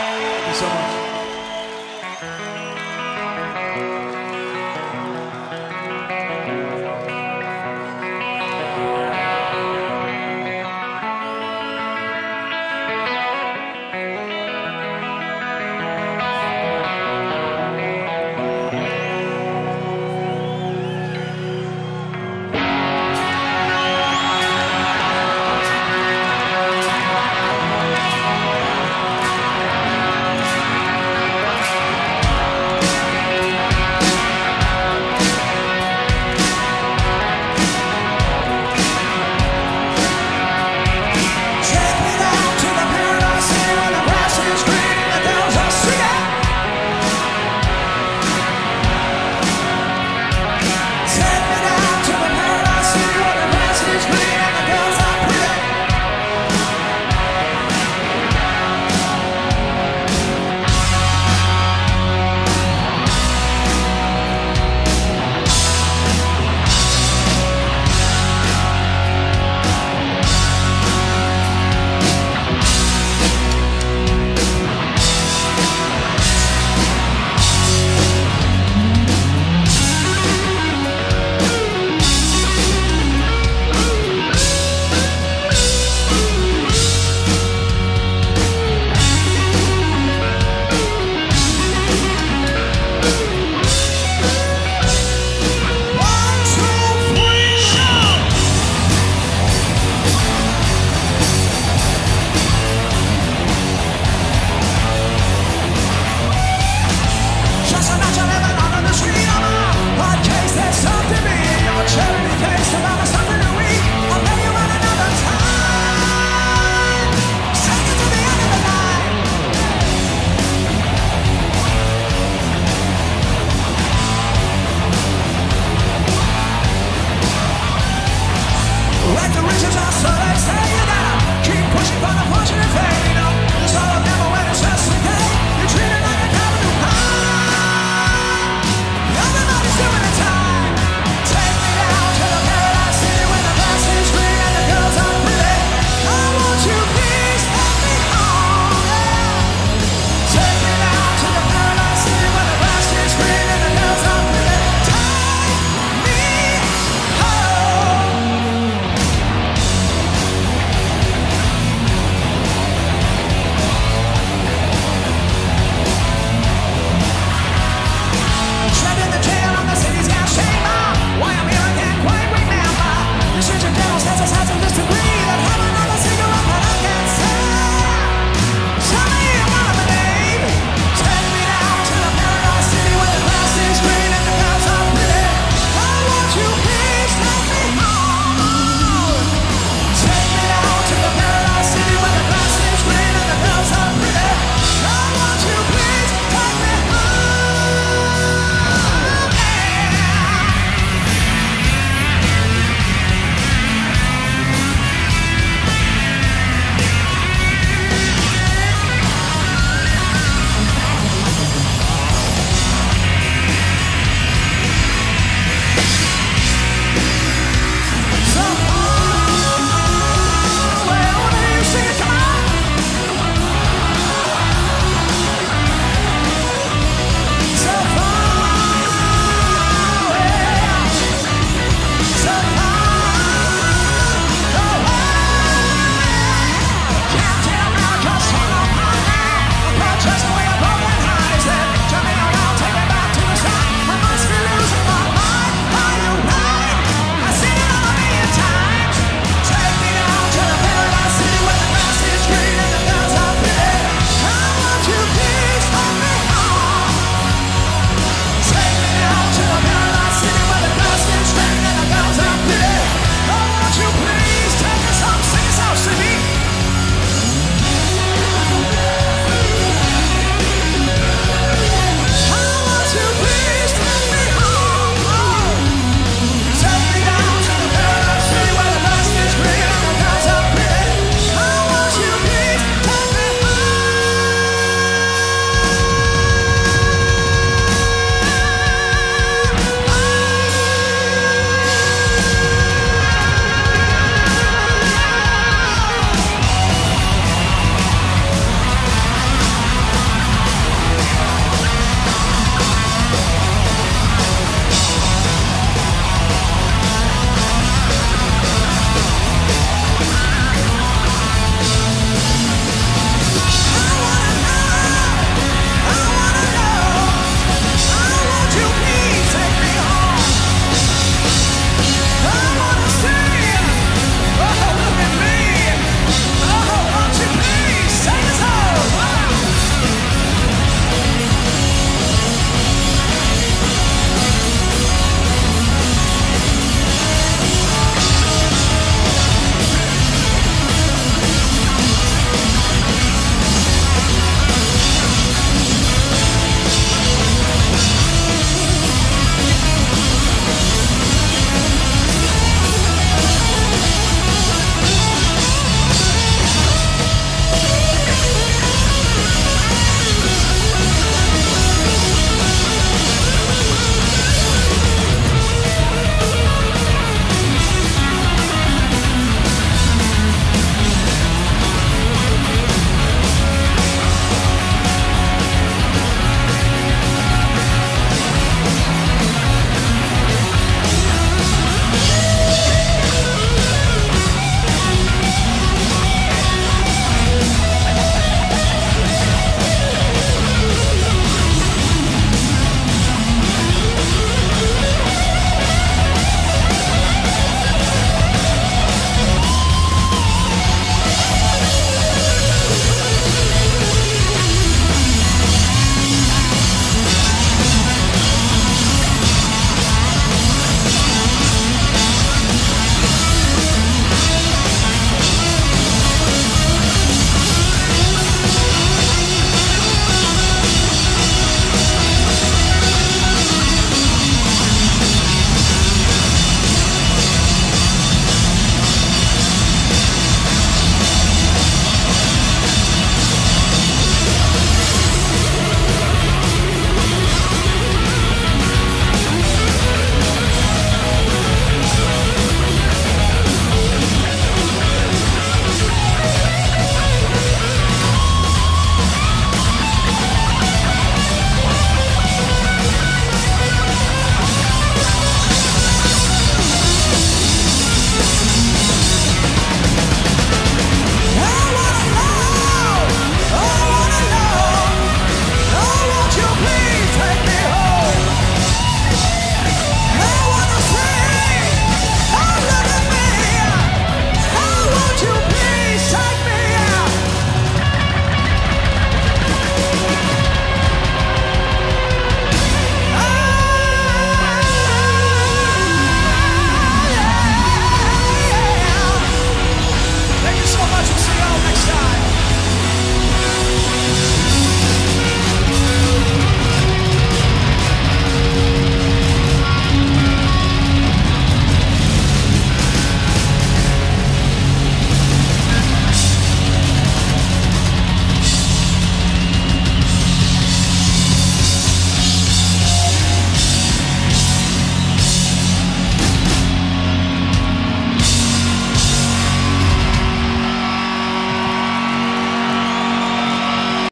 Thank you so much.